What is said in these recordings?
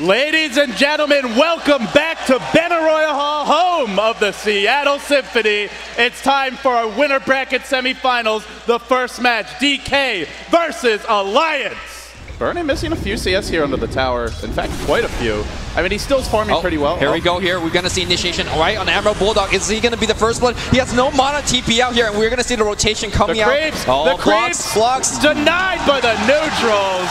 Ladies and gentlemen, welcome back to Benaroya Hall, home of the Seattle Symphony. It's time for our winner bracket semifinals. The first match, DK versus Alliance. Bernie missing a few CS here under the tower. In fact, quite a few. I mean, he still's farming Oh, pretty well. Here Oh, we go. Here we're gonna see initiation right on Admiral Bulldog. Is he gonna be the first one? He has no mana TP out here, and we're gonna see the rotation The coming out. creeps, Oh, the blocks, creeps, blocks. denied by the neutrals.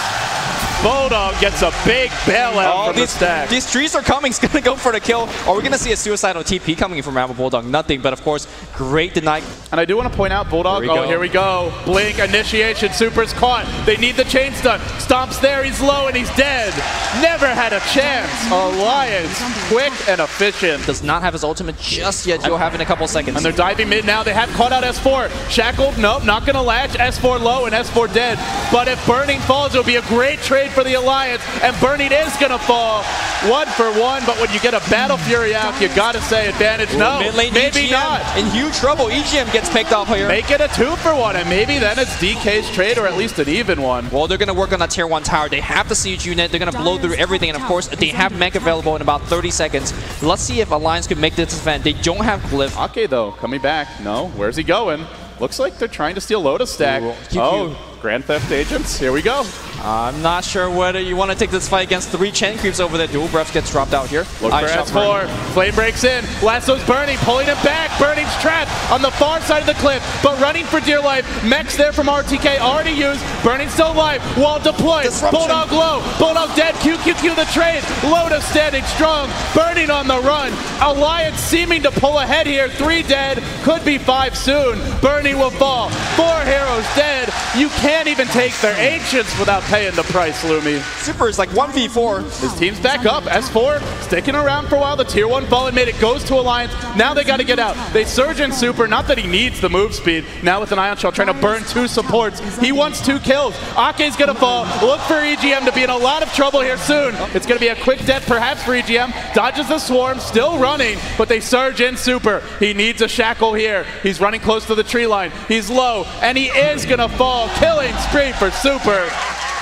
Bulldog gets a big bailout Oh, from the these, stack. these trees are coming. He's gonna go for the kill. Are we gonna see a suicidal TP coming in from Admiral Bulldog? Nothing, but of course, great deny. And I do want to point out Bulldog. Here oh, go. here we go. Blink, initiation, super's caught. They need the chain stun. Stomps there, he's low and he's dead. Never had a chance. Alliance, quick and efficient. Does not have his ultimate just yet. He'll have in a couple seconds. And they're diving mid now. They have caught out S4. Shackled, nope, not gonna latch. S4 low and S4 dead. But if Burning falls, it'll be a great trade for the Alliance. And Burning is gonna fall. One for one, but when you get a Battle Fury out, you gotta say advantage. No, Mid lane maybe EGM not. In huge trouble. EGM gets picked off here. Make it a two for one, and maybe then it's DK's trade or at least an even one. Well, they're going to work on that tier 1 tower. They have the siege unit. They're going to blow through everything. And of course, they have mech available in about 30 seconds. Let's see if Alliance can make this event. They don't have Glyph. Okay, though, coming back. No, where's he going? Looks like they're trying to steal Lotus Stack. Ooh, QQ. Oh, Grand Theft Agents. Here we go. I'm not sure whether you want to take this fight against three chain creeps over there. Dual breath gets dropped out here. Look for shot. S4. Flame breaks in. Lasso's burning, pulling it back. Burning's trapped on the far side of the cliff, but running for dear life. Mech's there from RTK, already used. Burning still alive. Wall deployed. Disruption. Bulldog low. Bulldog dead. QQQ the trade. Lotus standing strong. Burning on the run. Alliance seeming to pull ahead here. Three dead. Could be five soon. Burning will fall. Four heroes dead. You can't even take their ancients without paying the price, Lumi. Super is like 1v4. His team's back up. S4 sticking around for a while. The tier one fallen made it goes to Alliance. Now they got to get out. They surge in super. Not that he needs the move speed. Now with an Ion Shell trying to burn two supports. He wants two kills. Akke's going to fall. Look for EGM to be in a lot of trouble here soon. It's going to be a quick death perhaps for EGM. Dodges the swarm. Still running, but they surge in super. He needs a shackle here. He's running close to the tree line. He's low, and he is going to fall. Killing spree for super.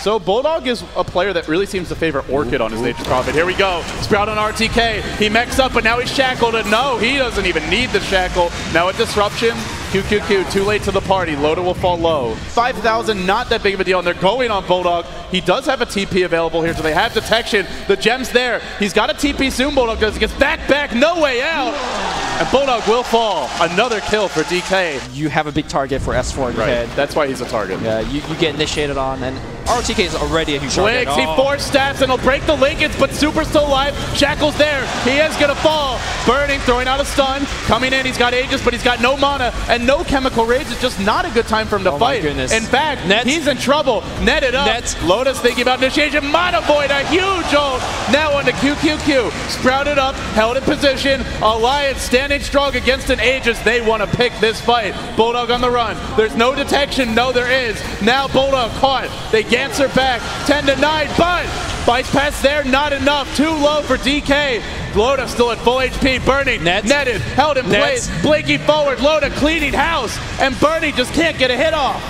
So Bulldog is a player that really seems to favor Orchid on his Nature Prophet. Here we go. Sprout on RTK. He mechs up, but now he's shackled. And no, he doesn't even need the shackle. Now a disruption. QQQ, too late to the party. Loda will fall low. 5,000, not that big of a deal, and they're going on Bulldog. He does have a TP available here, so they have detection. The gem's there. He's got a TP soon, Bulldog does. He gets back, back, no way out. And Bulldog will fall. Another kill for DK. You have a big target for S4 in your head. That's why he's a target. Yeah, you, you get initiated on, and RTK is already a huge target. Blinks, he Oh. force stats and he'll break the Linken's, but Super's still alive. Shackle's there. He is gonna fall. Burning, throwing out a stun. Coming in, he's got Aegis, but he's got no mana and no chemical rage. It's just not a good time for him to Oh my fight. goodness. In fact, Nets. he's in trouble. Netted up. Nets. Lotus thinking about initiation. Mana Void, a huge ult. Now on to QQQ. Sprouted up, held in position. Alliance standing strong against an Aegis. They want to pick this fight. Bulldog on the run. There's no detection. No, there is. Now Bulldog caught. They Ganser back. 10 to 9, but Bites pass there, not enough. Too low for DK. Loda still at full HP. Burning, Nets. netted, held in Nets. place. Blinky forward, Loda cleaning house. And Bernie just can't get a hit off.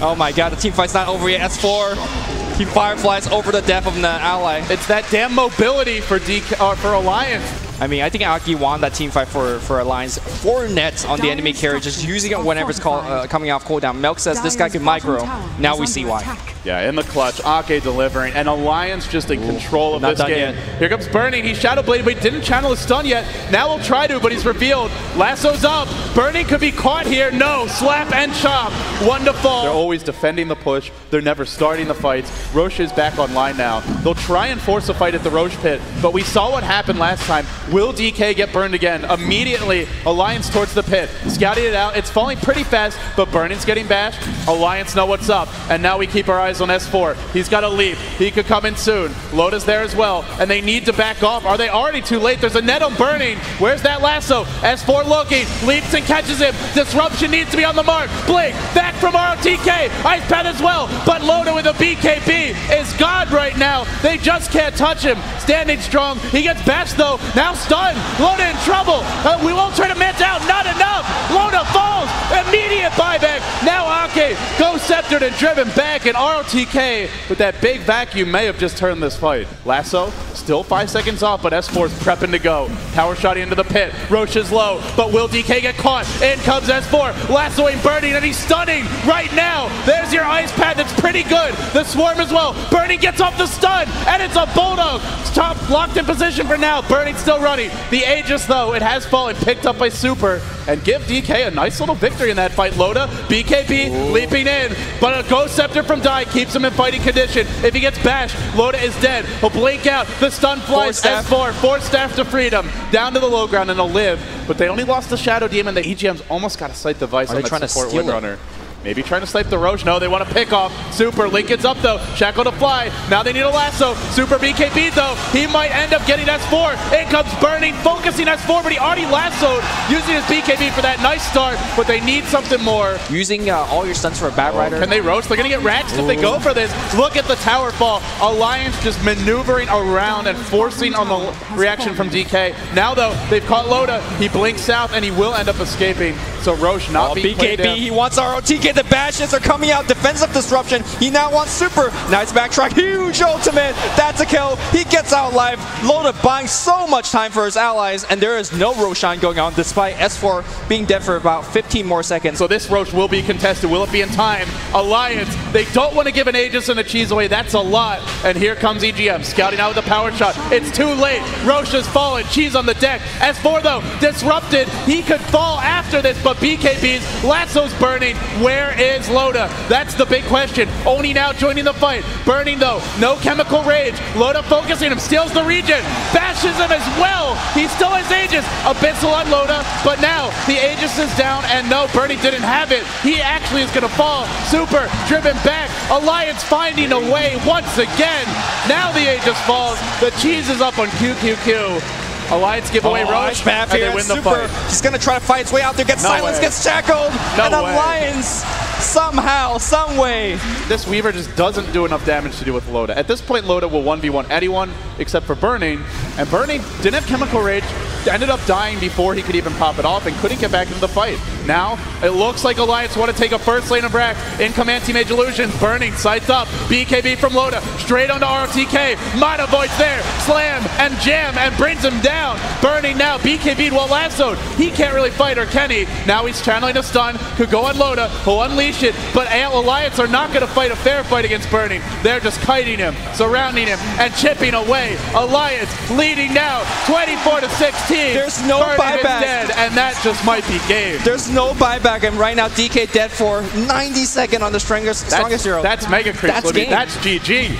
Oh my god, the team fight's not over yet. S4, Team Fireflies over the death of the ally. It's that damn mobility for DK, or uh, for Alliance. I mean, I think Akke won that team fight for, for Alliance. Four nets on the enemy carry, just using it whenever it's call, uh, coming off cooldown. Milk says this guy can micro. Now we see why. Yeah, in the clutch, Akke delivering, and Alliance just in control of this game. yet. Here comes Burning, he's Shadow Blade, but he didn't channel his stun yet. Now he'll try to, but he's revealed. Lasso's up, Burning could be caught here. No, slap and chop, one to fall. They're always defending the push, they're never starting the fights. Rosh is back online now. They'll try and force a fight at the Rosh pit, but we saw what happened last time. Will DK get burned again? Immediately, Alliance towards the pit, scouting it out. It's falling pretty fast, but Burning's getting bashed. Alliance know what's up, and now we keep our eyes on S4. He's got a leap. He could come in soon. Loda's there as well, and they need to back off. Are they already too late? There's a net on Burning. Where's that lasso? S4 looking, leaps and catches him. Disruption needs to be on the mark. Blink, back from ROTK. Ice Path as well, but Loda with a BKB is God right now. They just can't touch him. Standing strong. He gets bashed though. Now stunned. Loda in trouble. Uh, we won't turn him man down. Not enough. Loda falls. Immediate buyback. Now Akke goes sceptered and driven back, and ROTK with that big vacuum may have just turned this fight. Lasso Still five seconds off, but S4 is prepping to go. Power shot into the pit. Rosh is low, but will DK get caught? In comes S4, lassoing Burning, and he's stunning right now. There's your Ice Path that's pretty good. The swarm as well. Burning gets off the stun, and it's a Bulldog. Top locked in position for now. Burning still running. The Aegis, though, it has fallen, picked up by Super, and give DK a nice little victory in that fight. Loda, BKB Ooh. leaping in, but a Ghost Scepter from Dai keeps him in fighting condition. If he gets bashed, Loda is dead. He'll blink out. The stun flies. S4, four staff to freedom. Down to the low ground, and he'll live. But they only lost the Shadow Demon. The EGM's almost got a sight device Are on they trying support to steal Windrunner. Maybe trying to snipe the Rosh. No, they want to pick off. Super. Link gets up, though. Shackle to fly. Now they need a lasso. Super BKB, though. He might end up getting S4. In comes Burning, focusing S4, but he already lassoed, using his BKB for that nice start, but they need something more. Using uh, all your stunts for a Bat Rider. Can they roast? They're going to get raxed if they go for this. Look at the tower fall. Alliance just maneuvering around and forcing on the reaction from DK. Now, though, they've caught Loda. He blinks south, and he will end up escaping. So Rosh not oh, being BKB, he wants ROTK. The bashes are coming out. Defensive disruption. He now wants super. Nice backtrack. Huge ultimate. That's a kill. He gets out live. Loda buying so much time for his allies, and there is no Roshan going on despite S4 being dead for about 15 more seconds. So this Rosh will be contested. Will it be in time? Alliance, they don't want to give an Aegis and a cheese away. That's a lot. And here comes EGM, scouting out with a power shot. It's too late. Rosh has fallen. Cheese on the deck. S4, though, disrupted. He could fall after this, but BKB's lasso's burning. Where is Loda? That's the big question. Oni now joining the fight. Burning, though. No chemical rage. Loda focusing him. Steals the region. Bashes him as well. He still has Aegis. Abyssal on Loda. But now the Aegis is down. And no, Burning didn't have it. He actually is to fall. Super driven back. Alliance finding a way once again. Now the Aegis falls. The cheese is up on QQQ. Alliance give away oh, Rosh, and they win the Super. fight. He's going to try to fight his way out there, get no silenced, gets shackled, no and way. Alliance somehow, some way. This Weaver just doesn't do enough damage to do with Loda. At this point, Loda will 1v1 anyone except for Burning, and Burning didn't have Chemical Rage, ended up dying before he could even pop it off and couldn't get back into the fight. Now, it looks like Alliance want to take a first lane of Brack. In command Team-Mage Illusions, Burning, sights up, BKB from Loda, straight onto ROTK, Mana Void's there, slam and jam and brings him down. Burning now, BKB well lassoed. He can't really fight, or Kenny. Now he's channeling a stun, could go on Loda, he'll unleash it, but Alliance are not going to fight a fair fight against Burning. They're just kiting him, surrounding him, and chipping away. Alliance leading now, 24 to 16. There's no Burning buyback. dead, and that just might be game. There's no buyback, and right now DK dead for 90 second on the strongest, that's, strongest hero. That's mega creep. That's, game. that's GG.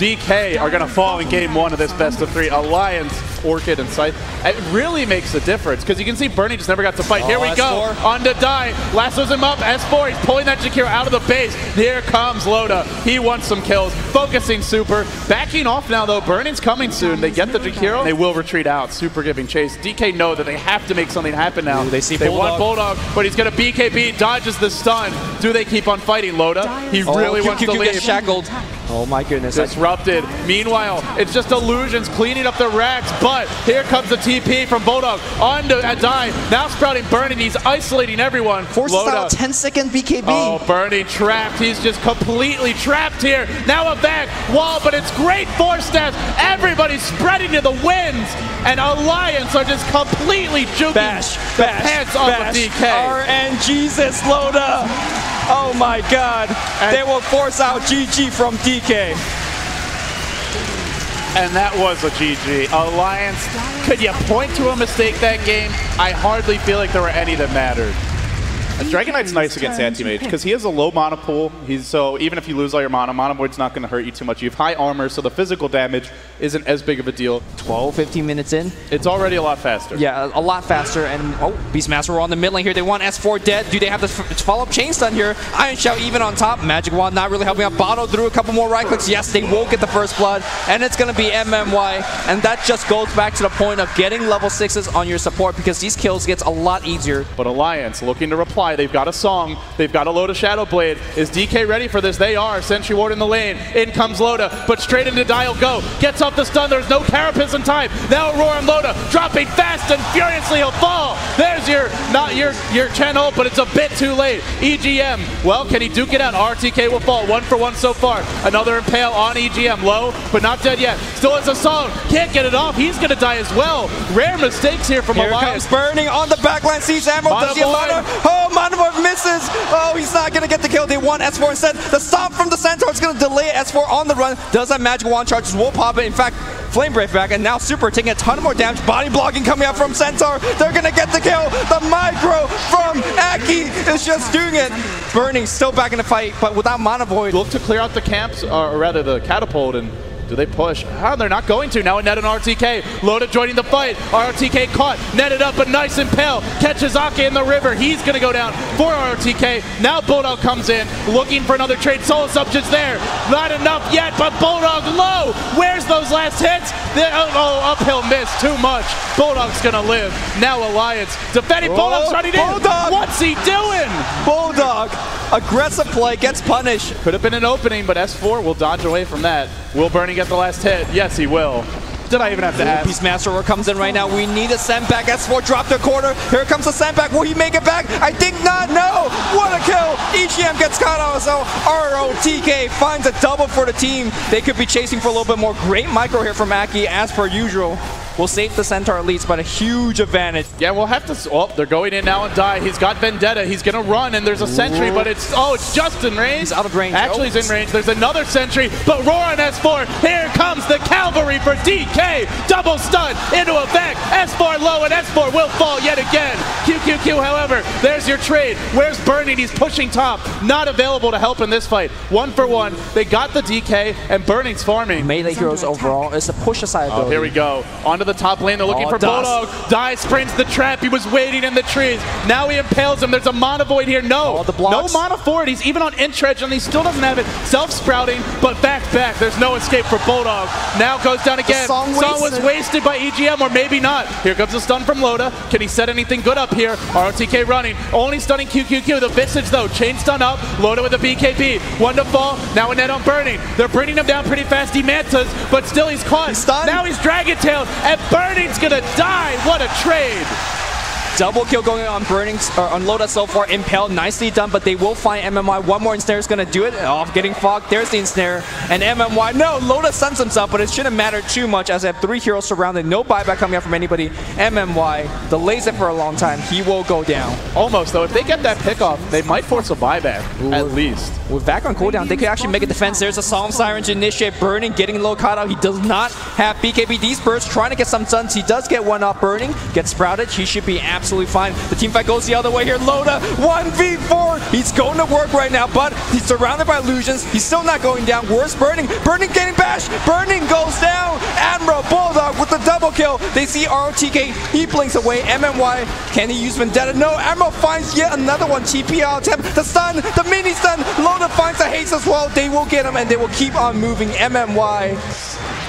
DK are going to fall in game one of this best of three. Alliance, Orchid, and Scythe. It really makes a difference because you can see Burning just never got to fight. Oh, Here we S4. go. On to die. Lassos him up. S4, he's pulling that Jakiro out of the base. Here comes Loda. He wants some kills. Focusing Super. Backing off now, though. Burning's coming soon. They get the Jakiro. They will retreat out. Super giving chase. DK know that they have to make something happen now. Ooh, they see they Bulldog. want Bulldog, but he's going to BKB. Dodges the stun. Do they keep on fighting Loda? He oh, really wants to leave. shackled. Oh my goodness. Disrupted. Meanwhile, it's just illusions cleaning up the racks, but here comes the TP from Bulldog on to Adai. Now sprouting Burning. He's isolating everyone. Forces Loda. out 10 second BKB. Oh, Burning trapped. He's just completely trapped here. Now a back wall, but it's great force steps. Everybody's spreading to the winds, and Alliance are just completely juking bash, the bash, pants off of DK. RNGesus Loda. Oh my god. And they will force out GG from DK. And that was a GG. Alliance, could you point to a mistake that game? I hardly feel like there were any that mattered. Dragon Knight's nice against Anti-Mage because he has a low mana pool. He's so even if you lose all your mana, Mana Void's not going to hurt you too much. You have high armor, so the physical damage isn't as big of a deal. 12, 15 minutes in. It's already a lot faster. Yeah, a lot faster. And oh, Beastmaster on the mid lane here. They want S4 dead. Do they have the follow-up chain stun here? Iron Shell even on top. Magic Wand not really helping out. Bottle through a couple more right clicks. Yes, they will get the first blood, and it's going to be MMY. And that just goes back to the point of getting level sixes on your support because these kills gets a lot easier. But Alliance looking to reply They've got a song. They've got a load of Shadow Blade. Is DK ready for this? They are. Sentry Ward in the lane. In comes Loda, but straight into Dial Go. Gets off the stun. There's no Carapace in time. Now Aurora and Loda dropping fast and furiously. He'll fall. There's your, not your, your channel, but it's a bit too late. EGM, well, can he duke it out? RTK will fall. One for one so far. Another Impale on EGM. Low, but not dead yet. Still has a song. Can't get it off. He's going to die as well. Rare mistakes here from Here Alliance. comes Burning on the backline, sees Emerald, does the Mana Void. Amana. Mana Void misses. Oh, he's not going to get the kill. They want S4 instead. The stop from the Centaur is going to delay S4 on the run. Does that magic wand charges will pop it. In fact, Flame Break back, and now Super taking a ton more damage. Body blocking coming out from Centaur. They're going to get the kill. The micro from Akke is just doing it. Burning still back in the fight, but without Mana Void. look to clear out the camps, or rather the catapult, and do they push? Ah, they're not going to. Now a net and RTK. Loda joining the fight. RTK caught, netted up, but nice and pale. Catches Akke in the river. He's going to go down for RTK. Now Bulldog comes in, looking for another trade. Soul Subject's there. Not enough yet, but Bulldog low. Where's those last hits? There- oh, oh, uphill miss. Too much. Bulldog's going to live. Now Alliance. Defending. Bulldog's Oh, running Bulldog! in. What's he doing? Bulldog, aggressive play, gets punished. Could have been an opening, but S4 will dodge away from that. Will Bernie get the last hit? Yes, he will. Did I even have to ask? Beastmaster comes in right now. We need a send back. S4 dropped their quarter. Here comes the send back. Will he make it back? I think not. No. What a kill. EGM gets caught out. So ROTK finds a double for the team. They could be chasing for a little bit more. Great micro here from Akke as per usual. Will save the Centaur elites, but a huge advantage. Yeah, we'll have to. Oh, they're going in now and die. He's got Vendetta. He's gonna run, and there's a sentry, but it's oh, it's just in range. He's out of range. Actually, Oh. he's in range. There's another sentry, but Roar on S4. Here comes the cavalry for DK. Double stun into effect. S4 low, and S4 will fall yet again. QQQ, however, there's your trade. Where's Burning? He's pushing top. Not available to help in this fight. One for one. They got the DK, and Burning's farming. Melee heroes overall is a push aside Oh, here we go. Onto the top lane. They're looking Oh, for Dust. Bulldog. Die sprints the trap. He was waiting in the trees. Now he impales him. There's a Mana Void here. No. Oh, the no blocks. Mana Forward. He's even on Intredge, and he still doesn't have it. Self-sprouting, but back back. There's no escape for Bulldog. Now goes down again. song was wasted. by EGM, or maybe not. Here comes a stun from Loda. Can he set anything good up here? RTK running. Only stunning QQQ. The Visage, though. Chain stun up. Loda with a BKB. One to fall. Now a net on Burning. They're bringing him down pretty fast. He mantas, but still he's caught. He's. Now he's Dragon Tailed, and Burning's gonna die. What a trade! Double kill going on Burning or on Loda so far. Impale, nicely done, but they will find MMY. One more ensnare is going to do it. Off getting fogged. There's the ensnare. And MMY, no, Loda stuns himself, but it shouldn't matter too much as they have three heroes surrounded. No buyback coming out from anybody. MMY delays it for a long time. He will go down. Almost though. If they get that pick off, they might force a buyback at least. With back on cooldown, they could actually make a defense. There's a Psalm Siren to initiate Burning, getting low caught out. He does not have BKB. These birds trying to get some stuns. He does get one off Burning, gets sprouted. He should be absolutely fine. The team fight goes the other way here. Loda, 1v4. He's going to work right now, but he's surrounded by illusions. He's still not going down. Worse, Burning? Burning getting bashed. Burning goes down. Admiral Bulldog with the double kill. They see ROTK. He blinks away. MMY. Can he use Vendetta? No. Admiral finds yet another one. TPL attempt. The stun. The mini stun. Loda finds the haste as well. They will get him and they will keep on moving. MMY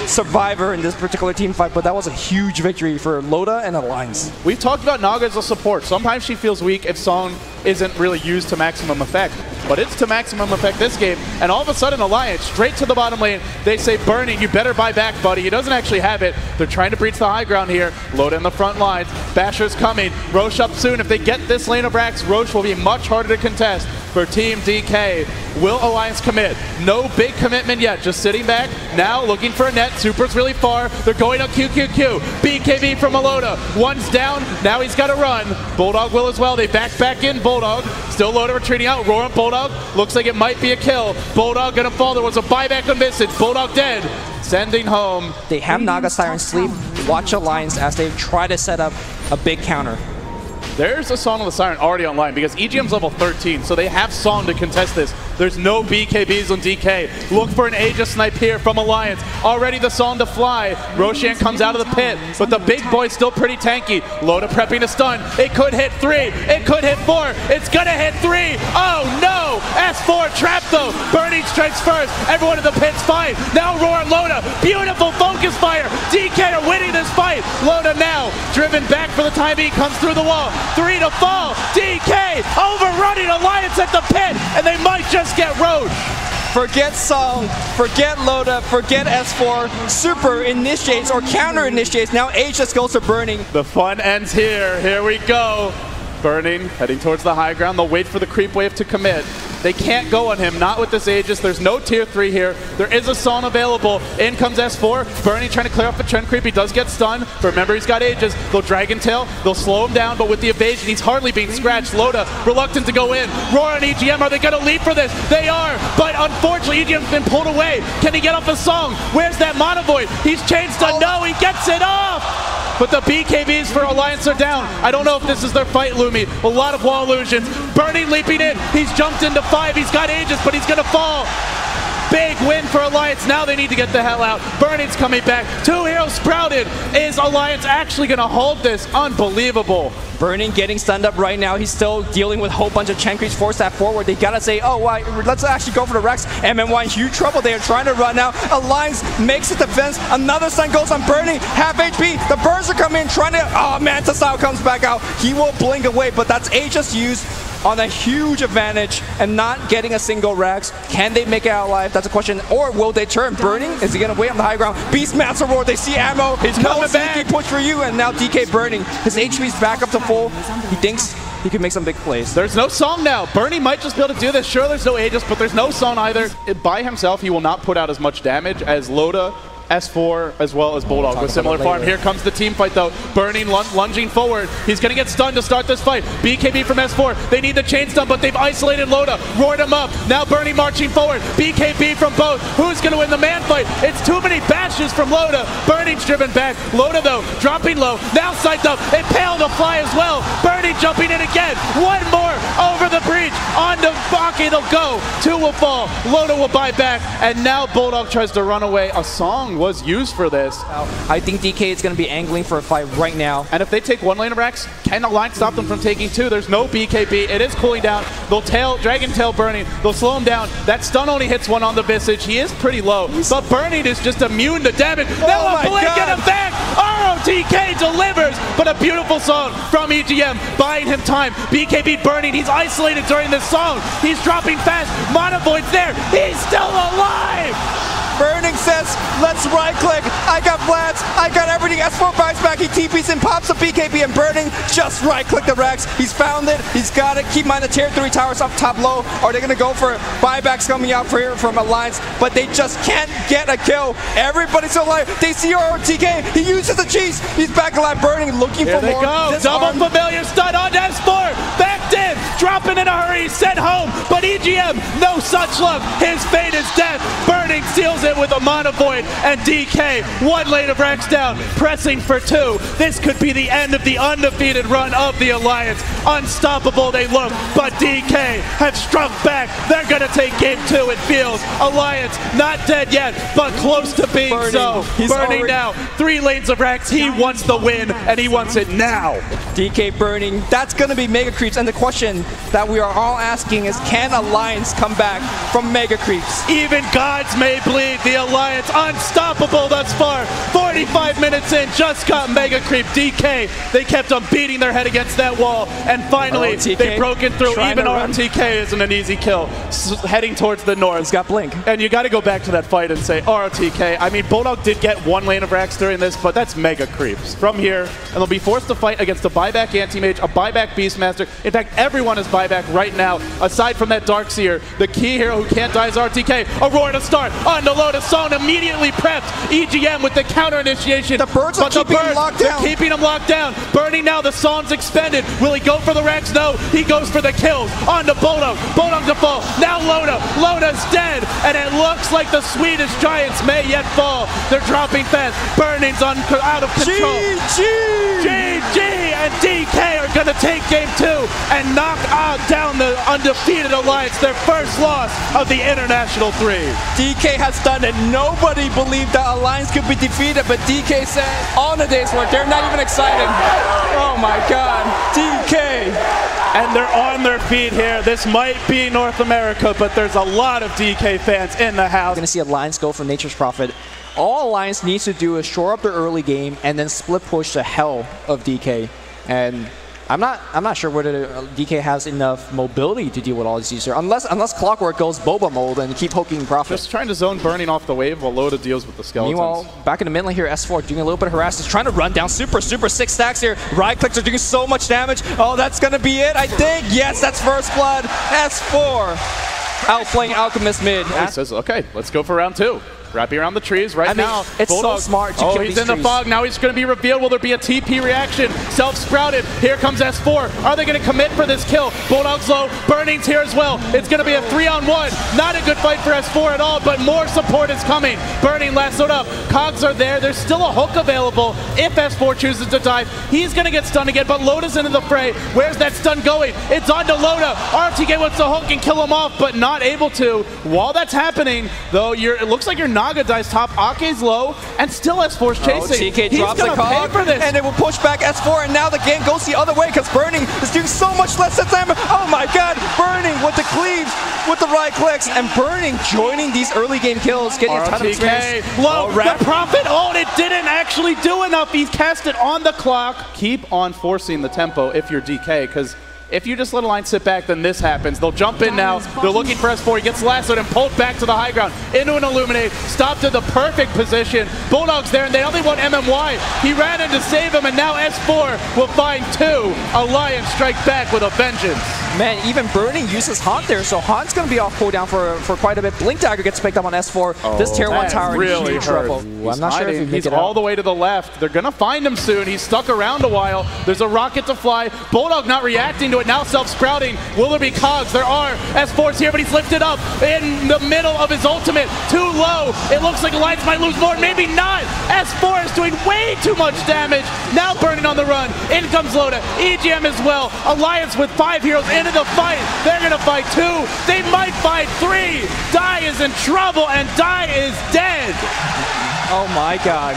survivor in this particular team fight, but that was a huge victory for Loda and Alliance. We've talked about Naga as a support. Sometimes she feels weak if Song isn't really used to maximum effect. But it's to maximum effect this game. And all of a sudden, Alliance, straight to the bottom lane. They say, Burning, you better buy back, buddy. He doesn't actually have it. They're trying to breach the high ground here. Loda in the front lines. Basher's coming. Rosh up soon. If they get this lane of racks, Rosh will be much harder to contest for Team DK. Will Alliance commit? No big commitment yet. Just sitting back. Now looking for a net. Super's really far. They're going on QQQ. BKB from Aloda. One's down. Now he's got to run. Bulldog will as well. They back back in Bulldog. Still Loda retreating out. Roar on Bulldog. Looks like it might be a kill. Bulldog gonna fall. There was a buyback on Visage. Bulldog dead. Sending home. They have Naga Siren sleep. Watch Alliance as they try to set up a big counter. There's a Song of the Siren already online because EGM's level 13, so they have Song to contest this. There's no BKBs on DK. Look for an Aegis snipe here from Alliance. Already the Song to fly. Roshan comes out of the pit, but the big boy's still pretty tanky. Loda prepping to stun. It could hit three. It could hit four. It's gonna hit three. Oh no! S4 trapped though. Burning strikes first. Everyone in the pit's fine. Now Roar Loda. Beautiful focus fire. Back for the time being, comes through the wall. Three to fall. DK overrunning Alliance at the pit, and they might just get Rosh. Forget Song, forget Loda, forget S4. Super initiates or counter initiates. Now H just goes to Burning. The fun ends here. Here we go. Burning, heading towards the high ground. They'll wait for the creep wave to commit. They can't go on him, not with this Aegis. There's no tier 3 here. There is a Song available. In comes S4. Burning trying to clear off the trend creep. He does get stunned, but remember he's got Aegis. They'll Dragon Tail. They'll slow him down, but with the evasion, he's hardly being scratched. Loda, reluctant to go in. Roar and EGM, are they going to leap for this? They are, but unfortunately, EGM's been pulled away. Can he get off a Song? Where's that Mana Void? He's changed to oh. no. He gets it off. But the BKBs for Alliance are down. I don't know if this is their fight, Lumi. A lot of wall illusions. Bernie leaping in. He's jumped into five. He's got Aegis, but he's going to fall. Big win for Alliance. Now they need to get the hell out. Burning's coming back. Two heroes sprouted. Is Alliance actually going to hold this? Unbelievable. Burning getting stunned up right now. He's still dealing with a whole bunch of Chen creeps force that forward. They gotta say, oh, why, let's actually go for the Rax. MMY in huge trouble. They are trying to run now. Alliance makes the defense. Another stun goes on Burning. Half HP. The Burns are coming in trying to, oh, Manta Style comes back out. He will blink away, but that's Aegis used on a huge advantage and not getting a single Rax. Can they make it out alive? That's a question. Or will they turn? Burning? Is he going to wait on the high ground? Beastmaster Roar, they see ammo. He's no coming back. push for you, and now DK Burning. His HP's back up to full. He thinks he could make some big plays. There's no Song now. Bernie might just be able to do this. Sure, there's no Aegis, but there's no Song either. By himself, he will not put out as much damage as Loda S4 as well as Bulldog with similar farm. Here comes the team fight though. Burning lunging forward. He's going to get stunned to start this fight. BKB from S4. They need the chain stun, but they've isolated Loda. Roared him up. Now Burning marching forward. BKB from both. Who's going to win the man fight? It's too many bashes from Loda. Burning's driven back. Loda though dropping low. Now sights up. Impale to fly as well. Burning jumping in again. One more over the breach. On to Baki. They'll go. Two will fall. Loda will buy back. And now Bulldog tries to run away. A song was used for this. I think DK is going to be angling for a fight right now. And if they take one lane of Rax, can the line stop them from taking two? There's no BKB. It is cooling down. They'll tail, Dragon Tail Burning. They'll slow him down. That stun only hits one on the Visage. He is pretty low, but Burning is just immune to damage. Oh now a blink God. and effect! ROTK delivers, but a beautiful song from EGM, buying him time. BKB Burning, he's isolated during this song. He's dropping fast. Mana Void's there. He's still alive! Burning says, let's right click. I got flats. I got everything. S4 buys back. He TPs and pops a BKB and Burning just right click the Rax. He's found it. He's got it. Keep mind the tier 3 towers up top low. Are they going to go for buybacks coming out for here from Alliance? But they just can't get a kill. Everybody's alive. They see ROTK. He uses the cheese. He's back alive. Burning looking here for they more. Go. Double arm. familiar stun on S4. Backed in. Dropping in a hurry. Sent home. But EGM, no such luck. His fate is death. Burning seals it it with a Mana Void and DK. One lane of Rax down, pressing for two. This could be the end of the undefeated run of the Alliance. Unstoppable they look, but DK have struck back. They're going to take game two, it feels. Alliance not dead yet, but close to being burning. so. He's burning already... now. Three lanes of Rax. He wants the win, and he wants it now. DK burning. That's going to be Mega Creeps. And the question that we are all asking is, can Alliance come back from Mega Creeps? Even gods may bleed the Alliance unstoppable thus far. 45 minutes in, just got Mega Creep DK. They kept on beating their head against that wall, and finally oh, ROTK they broke it through. Even ROTK isn't an easy kill. Heading towards the north. He's got Blink. And you got to go back to that fight and say ROTK. I mean, Bulldog did get one lane of Rax during this, but that's Mega Creeps. From here, and they'll be forced to fight against a buyback Anti-Mage, a buyback Beastmaster. In fact, everyone is buyback right now, aside from that Darkseer. The key hero who can't die is RTK. Aurora to start on the Lotus Song immediately prepped EGM with the counter initiation. The birds are keeping birds, him locked down. keeping him locked down. Burning now, the Song's expended. Will he go for the Rax? No, he goes for the kills. On to Bodog. Bodog to fall. Now Loda. Loda's dead. And it looks like the Swedish Giants may yet fall. They're dropping fast. Burning's on, out of control. GG! GG! And DK are going to take game two and knock out down the undefeated Alliance, their first loss of the International Three. DK has done it. Nobody believed that Alliance could be defeated, but DK said all the day's work. They're not even excited. Oh my God, DK. and they're on their feet here. This might be North America, but there's a lot of DK fans in the house. We're going to see Alliance go for Nature's Prophet. All Alliance needs to do is shore up their early game and then split push the hell of DK. And I'm not I'm not sure whether DK has enough mobility to deal with all these users. Unless unless Clockwork goes Boba mode and keep poking Prophet. Just trying to zone burning off the wave while Loda deals with the skeletons. Meanwhile, back in the mid lane here, S4 doing a little bit of harassment, trying to run down super, super six stacks here. Right clicks are doing so much damage. Oh, that's gonna be it, I think. Yes, that's first blood. S4 outplaying Alchemist mid. He says, okay, let's go for round two. Wrapping around the trees right I mean, now. It's Bulldog. so smart to Oh, he's in trees. the fog. Now he's going to be revealed. Will there be a TP reaction? Self-sprouted. Here comes S4. Are they going to commit for this kill? Bulldog's low. Burning's here as well. It's going to be a three-on-one. Not a good fight for S4 at all, but more support is coming. Burning lassoed up. Cogs are there. There's still a hook available if S4 chooses to dive. He's going to get stunned again, but Loda's into the fray. Where's that stun going? It's on to Loda. RTK wants to hook and kill him off, but not able to. While that's happening, though, it looks like your Naga dies top Akke's low, and still S4's chasing. Oh, TK drops the cog, and it will push back S4, and now the game goes the other way because Burning is doing so much less than damage. Oh my god, Burning with the cleaves, with the right clicks, and Burning joining these early game kills, getting RTK, a ton of experience. Low, oh, the Prophet, oh, it didn't actually do enough. He cast it on the clock. Keep on forcing the tempo if you're DK, because if you just let a line sit back, then this happens. They'll jump in now. They're looking for S4. He gets lassoed and pulled back to the high ground into an Illuminate. Stopped at the perfect position. Bulldog's there, and they only want MMY. He ran in to save him, and now S4 will find two. Alliance strike back with a vengeance. Man, even Burning uses Haunt there, so Haunt's going to be off cooldown for for quite a bit. Blink Dagger gets picked up on S4. Oh, this Tier 1 tower really in trouble. I'm not hiding. sure if He's all the way to the left. They're going to find him soon. He's stuck around a while. There's a rocket to fly. Bulldog not reacting to it. Now self-sprouting. Will there be cogs? There are. S4's here, but he's lifted up in the middle of his ultimate. Too low. It looks like Alliance might lose more. Maybe not. S4 is doing way too much damage. Now burning on the run. In comes Loda. EGM as well. Alliance with five heroes the fight. They're going to fight two. They might fight three. Die is in trouble, and Die is dead. Oh my god.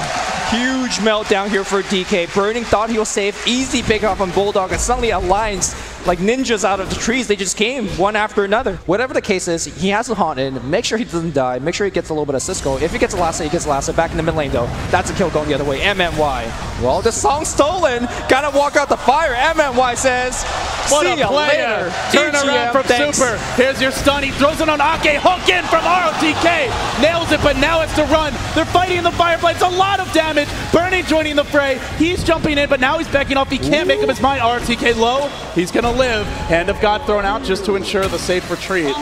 Huge meltdown here for DK. Burning thought he was safe. Easy pickup on Bulldog, and suddenly Alliance like ninjas out of the trees. They just came one after another. Whatever the case is, he has the haunt in. Make sure he doesn't die. Make sure he gets a little bit of Cisco. If he gets a last he gets a last Back in the mid lane, though. That's a kill going the other way. MMY. Well, the song stolen. Gotta walk out the fire. MMY says, what See a player. Turn EGM, around from thanks. Super. Here's your stun. He throws it on Akke. Hook in from ROTK. Nails it, but now it's to run. They're fighting in the fireplace. A lot of damage. Bernie joining the fray. He's jumping in, but now he's backing off. He can't Ooh. make up his mind. RTK low. He's going to live. Hand of God thrown out just to ensure the safe retreat.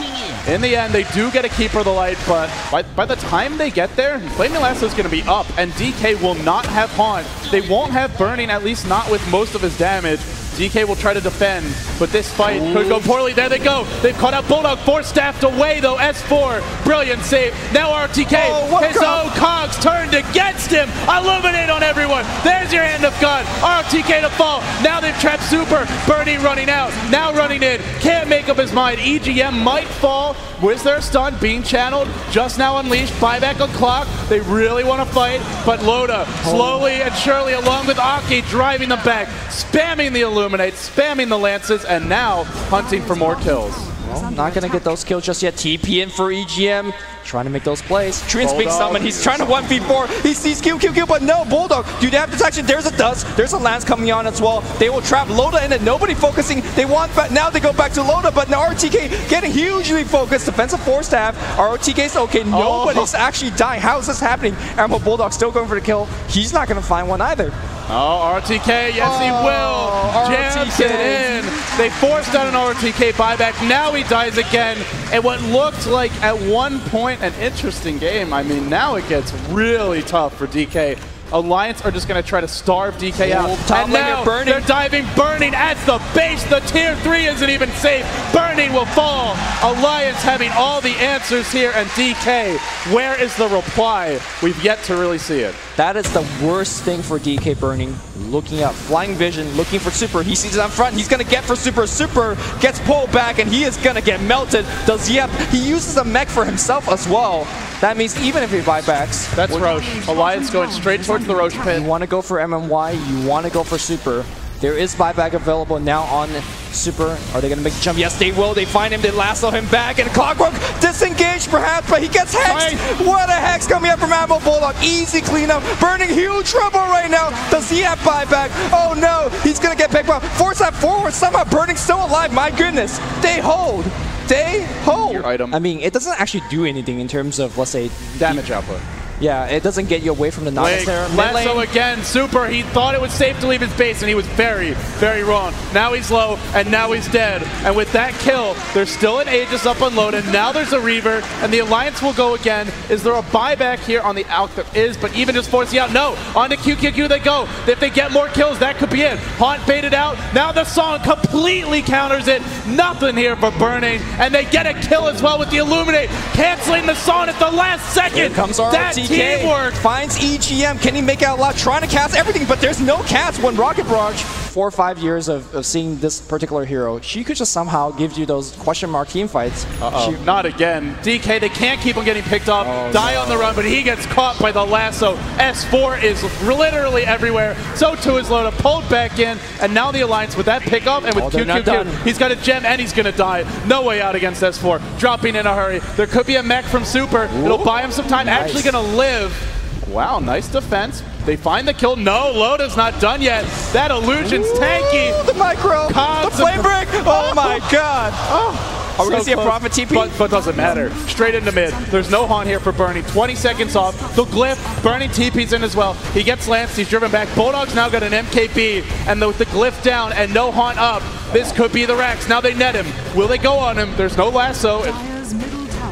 In the end, they do get a Keeper of the Light, but by, by the time they get there, Flaming Lasso is going to be up, and DK will not have Haunt. They won't have Burning, at least not with most of his damage. DK will try to defend, but this fight Ooh. could go poorly. There they go. They've caught out Bulldog. Four staffed away, though. S4, brilliant save. Now RTK, oh, his own cogs turned against him. Illuminate on everyone. There's your hand of God. RTK to fall. Now they've trapped Super. Bernie running out. Now running in. Can't make up his mind. EGM might fall. Was there a stun being channeled? Just now unleashed. Buyback on clock. They really want to fight, but Loda slowly and surely, along with Akke, driving them back, spamming the Illuminate, spamming the Lances, and now hunting for more kills. Well, not going to get those kills just yet. TP in for EGM. Trying to make those plays. Trin's being summoned. He's trying to 1v4. He sees Q, Q, Q, but no, Bulldog. Do they have detection? There's a dust. There's a Lance coming on as well. They will trap Loda in it. Nobody focusing. They want, but now they go back to Loda, but now RTK getting hugely focused. Defensive force staff. RTK's okay. Oh. Nobody's oh. actually dying. How is this happening? Admiral Bulldog still going for the kill. He's not going to find one either. Oh, RTK, yes he oh, will. Jams it in. They forced out an RTK buyback. Now he dies again. And what looked like at one point an interesting game, I mean, now it gets really tough for DK. Alliance are just going to try to starve DK out. and now burning. they're diving Burning at the base. The tier 3 isn't even safe. Burning will fall. Alliance having all the answers here. And DK, where is the reply? We've yet to really see it. That is the worst thing for DK Burning. Looking up, flying vision, looking for Super. He sees it on front. He's going to get for Super. Super gets pulled back, and he is going to get melted. Does Yep. He uses a mech for himself as well. That means even if he buybacks. That's Rosh. Alliance going straight towards the Rosh pit. You want to go for MMY. You want to go for Super. There is buyback available now on Super. Are they going to make a jump? Yes, they will. They find him. They lasso him back. And Clockwork disengaged perhaps, but he gets hexed. What a hex coming up from Ammo Bulldog. Easy cleanup. Burning huge trouble right now. Does he have buyback? Oh no. He's going to get picked up. Force that forward. Somehow Burning still alive. My goodness. They hold. They hold. Your item. I mean, it doesn't actually do anything in terms of, let's say, Damage output. Yeah, it doesn't get you away from the Nautilus there. Lasso again, super. He thought it was safe to leave his base, and he was very, very wrong. Now he's low, and now he's dead. And with that kill, there's still an Aegis up unloaded. Now there's a Reaver, and the Alliance will go again. Is there a buyback here on the Alk? There is, but even just forcing out, no. On to QQQ they go. If they get more kills, that could be it. Haunt baited out. Now the song completely counters it. Nothing here for Burning, and they get a kill as well with the Illuminate, canceling the song at the last second. Here comes our that. Teamwork. Finds EGM. Can he make out loud? Trying to cast everything, but there's no cast when Rocket Barrage. Four or five years of, of seeing this particular hero, she could just somehow give you those question mark team fights. Uh-oh. She- Not again. DK, they can't keep him getting picked up. Oh, Die no. on the run, but he gets caught by the lasso. S4 is literally everywhere. So too is Loda. Pulled back in, and now the Alliance with that pickup and with Oh, they're not done. QQQ, he's got a gem and he's going to die. No way out against S4. Dropping in a hurry. There could be a mech from Super. It'll buy him some time. Actually going to live. Wow, nice defense. They find the kill. No, Loda's not done yet. That illusion's tanky. The micro, Cons the flame break. Oh, oh my god. Oh, oh. Are we gonna so see a close. Prophet TP? But, but doesn't matter. Straight into mid. There's no haunt here for Bernie. 20 seconds off. The glyph. Burning TP's in as well. He gets Lance. He's driven back. Bulldog's now got an MKB. And the, with the glyph down and no haunt up, this could be the Rax. Now they net him. Will they go on him? There's no lasso.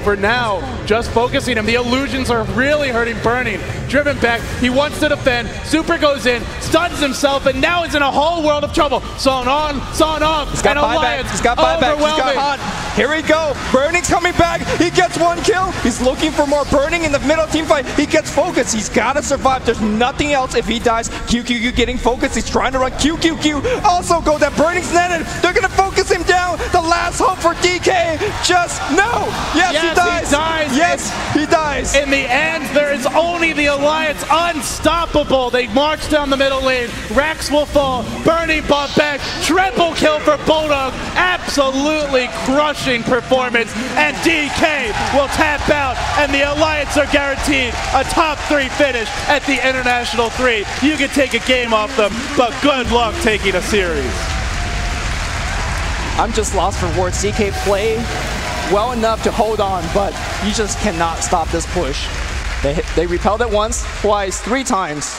Dire's middle tower For now, just focusing him. The illusions are really hurting Burning. Driven back. He wants to defend. Super goes in. Stuns himself. And now he's in a whole world of trouble. Son on. Son off. He's got and buyback. Alliance. He's got buyback. He's got Haunt. Here we go. Burning's coming back. He gets one kill. He's looking for more burning in the middle team fight. He gets focused. He's got to survive. There's nothing else if he dies. QQQ getting focused. He's trying to run QQQ. Also go that burning's netted. They're going to him down. The last hope for DK. Just no. Yes, Yes, he he dies. dies. Yes, he dies. In the end, there is only the Alliance unstoppable. They march down the middle lane. Rax will fall. Bernie bought back. Triple kill for Bulldog. Absolutely crushing performance. And DK will tap out. And the Alliance are guaranteed a top three finish at the International 3. You can take a game off them, but good luck taking a series. I'm just lost for words. CK play well enough to hold on, but you just cannot stop this push. They, they repelled it once, twice, three times.